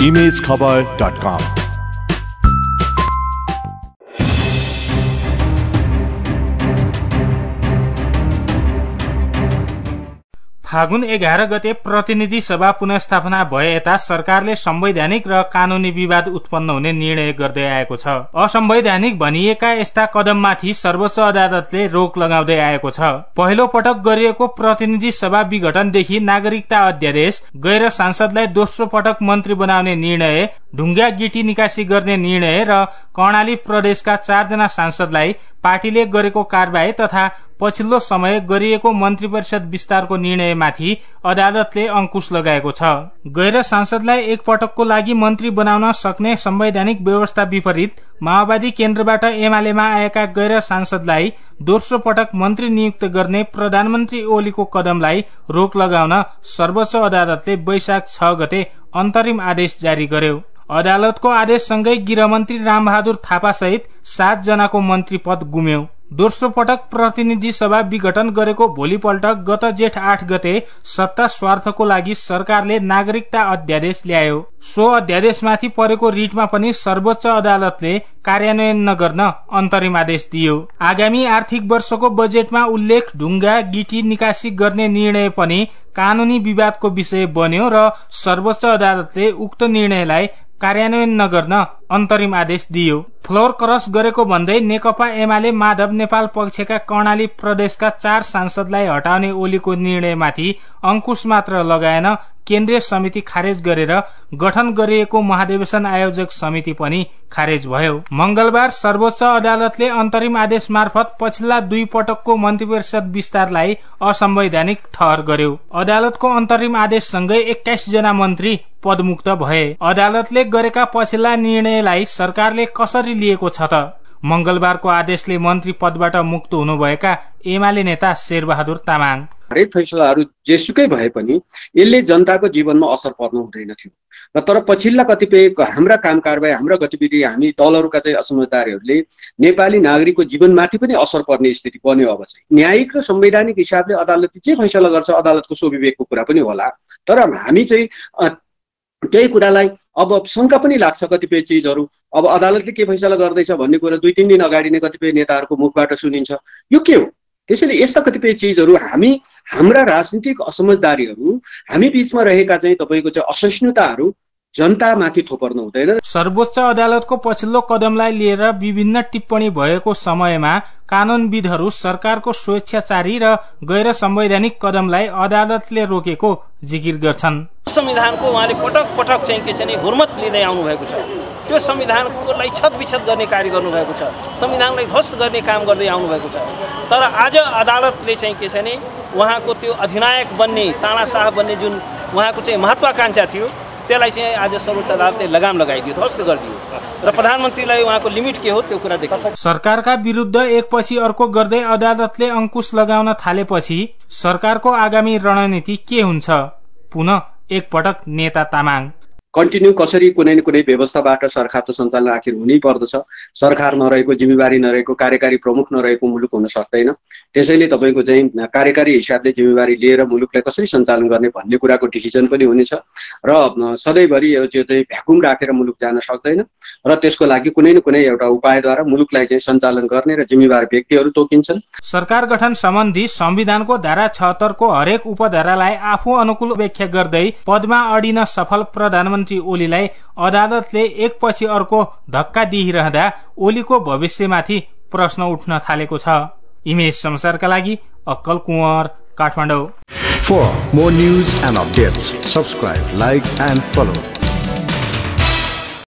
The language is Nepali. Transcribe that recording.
emailscowboy.com. फागुन एघार गते प्रतिनिधि सभा पुनस्थापना भए यता सरकारले संवैधानिक र कानूनी विवाद उत्पन्न हुने निर्णय गर्दै आएको छ। असंवैधानिक भनिएका यस्ता कदममाथि सर्वोच्च अदालतले रोक लगाउँदै आएको छ। पहिलो पटक गरिएको प्रतिनिधि सभा विघटनदेखि नागरिकता अध्यादेश गैर सांसदलाई दोस्रो पटक मन्त्री बनाउने निर्णय ढुङ्गा गिटी निकासी गर्ने निर्णय र कर्णाली प्रदेशका चारजना सांसदलाई पार्टीले गरेको कार्यवाही तथा पछिल्लो समय गरिएको मन्त्री परिषद विस्तारको निर्णयमाथि अदालतले अंकुश लगाएको छ। गैर सांसदलाई एक पटकको लागि मन्त्री बनाउन सक्ने संवैधानिक व्यवस्था विपरीत माओवादी केन्द्रबाट एमालेमा आएका गैर सांसदलाई दोस्रो पटक मन्त्री नियुक्त गर्ने प्रधानमन्त्री ओलीको कदमलाई रोक लगाउन सर्वोच्च अदालतले वैशाख छ गते अन्तरिम आदेश जारी गर्यो। अदालतको आदेशसँगै गृहमन्त्री रामबहादुर थापा सहित सात जनाको मन्त्री पद गुम्यो। दोस्रो पटक प्रतिनिधि सभा विघटन गरेको भोलिपल्ट गत जेठ आठ गते सत्ता स्वार्थको लागि सरकारले नागरिकता अध्यादेश ल्यायो। सो अध्यादेशमाथि परेको रिटमा पनि सर्वोच्च अदालतले कार्यान्वयन नगर्न अन्तरिम आदेश दियो। आगामी आर्थिक वर्षको बजेटमा उल्लेख ढुङ्गा गिटी निकासी गर्ने निर्णय पनि कानूनी विवादको विषय बन्यो र सर्वोच्च अदालतले उक्त निर्णयलाई कार्यान्वयन नगर्न अन्तरिम आदेश दियो। फ्लोर क्रस गरेको भन्दै नेकपा एमाले माधव नेपाल पक्षका कर्णाली प्रदेशका चार सांसदलाई हटाउने ओलीको निर्णयमाथि अंकुश मात्र लगाएन केन्द्रीय समिति खारेज गरेर गठन गरिएको महाधिवेशन आयोजक समिति पनि खारेज भयो। मंगलबार सर्वोच्च अदालतले अन्तरिम आदेश मार्फत पछिल्ला दुई पटकको मन्त्री परिषद विस्तारलाई असंवैधानिक ठहर गर्यो। अदालतको अन्तरिम आदेशसँगै एक्काइस जना मन्त्री पदमुक्त भए। अदालतले गरेका पछिल्ला निर्णयलाई सरकारले कसरी लिएको छ त? मंगलबारको आदेशले मन्त्री पदबाट मुक्त हुनुभएका एमाले नेता शेरबहादुर तामाङ। हरेक फैसलाहरू जेसुकै भए पनि यसले जनताको जीवनमा असर पर्नु हुँदैन थियो। र तर पछिल्ला कतिपय हाम्रा काम कारवाही हाम्रा गतिविधि हामी दलहरूका चाहिँ असमझदारीहरूले नेपाली नागरिकको जीवनमाथि पनि असर पर्ने स्थिति बन्यो अब चाहिँ। न्यायिक र संवैधानिक हिसाबले अदालतले जे फैसला गर्छ अदालतको स्वविवेकको कुरा पनि होला। तर हामी चाहिँ त्यही कुरालाई अब शङ्का पनि लाग्छ कतिपय चिजहरू। अब अदालतले के फैसला गर्दैछ भन्ने कुरा दुई तिन दिन अगाडि नै कतिपय नेताहरूको मुखबाट सुनिन्छ। यो के हो? त्यसैले यस्ता कतिपय चिजहरू हामी हाम्रा राजनीतिक असमझदारीहरू हामी बिचमा रहेका चाहिँ तपाईँको चाहिँ असहिष्णुताहरू जनतामाथि थोपर्नु हुँदैन। सर्वोच्च अदालतको पछिल्लो कदमलाई लिएर विभिन्न टिप्पणी भएको समयमा कानूनविदहरू सरकारको स्वेच्छाचारी र गैर संवैधानिक कदमलाई अदालतले रोकेको जिकिर गर्छन्। संविधानको उहाँले पटक पटक चाहिँ के छ भने हुर्मत लिँदै आउनु भएको छ। त्यो संविधानकोलाई छत विछत गर्ने कार्य गर्नुभएको छ। संविधानलाई ध्वस्त गर्ने काम गर्दै आउनुभएको छ। तर आज अदालतले चाहिँ के छ भने उहाँको त्यो अधिनायक बन्ने तानाशाह बन्ने जुन उहाँको चाहिँ महत्वाकांक्षा थियो त्यसलाई चाहिँ आज सर्वोच्च अदालतले लगाम लगाइदियो ध्वस्त गरिदियो। र प्रधानमन्त्रीलाई उहाँको लिमिट के हो त्यो कुरा देखाउँछ सरकारका विरुद्ध एकपछि अर्को गर्दै अदालतले अंकुश लगाउन थालेपछि सरकारको आगामी रणनीति के हुन्छ? पुनः एकपटक नेता तामाङ। कन्टिन्यू कसरी कुनै न कुनै व्यवस्थाबाट सरकारको सञ्चालन आखिर हुनै पर्दछ। सरकार नरहेको जिम्मेवारी नरहेको कार्यकारी प्रमुख नरहेको मुलुक हुन सक्दैन। त्यसैले तपाईँको चाहिँ कार्यकारी हिसाबले जिम्मेवारी लिएर मुलुकलाई कसरी सञ्चालन गर्ने भन्ने कुराको डिसिजन पनि हुनेछ। र सधैँभरि यो चाहिँ भ्याकुम राखेर मुलुक जान सक्दैन। र त्यसको लागि कुनै न कुनै एउटा उपायद्वारा मुलुकलाई चाहिँ सञ्चालन गर्ने र जिम्मेवार व्यक्तिहरू तोकिन्छन्। सरकार गठन सम्बन्धी संविधानको धारा छहत्तरको हरेक उपधारालाई आफू अनुकूल व्याख्या गर्दै पदमा अडिन सफल प्रधानमन्त्री प्रधानमन्त्री ओलीलाई अदालतले एकपछि अर्को धक्का दिइरहँदा ओलीको भविष्यमाथि प्रश्न उठ्न थालेको छ। इमेज संसारका लागि अक्कल कुँवर काठमाडौँ।